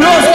No.